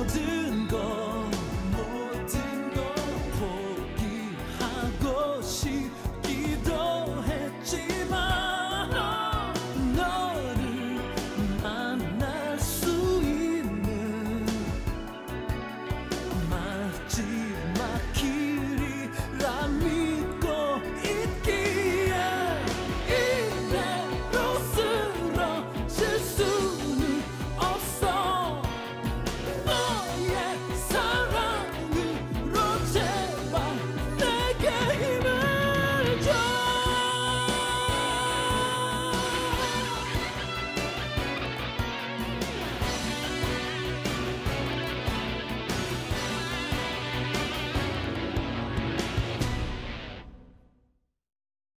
모든 건 모든 건 포기하고 싶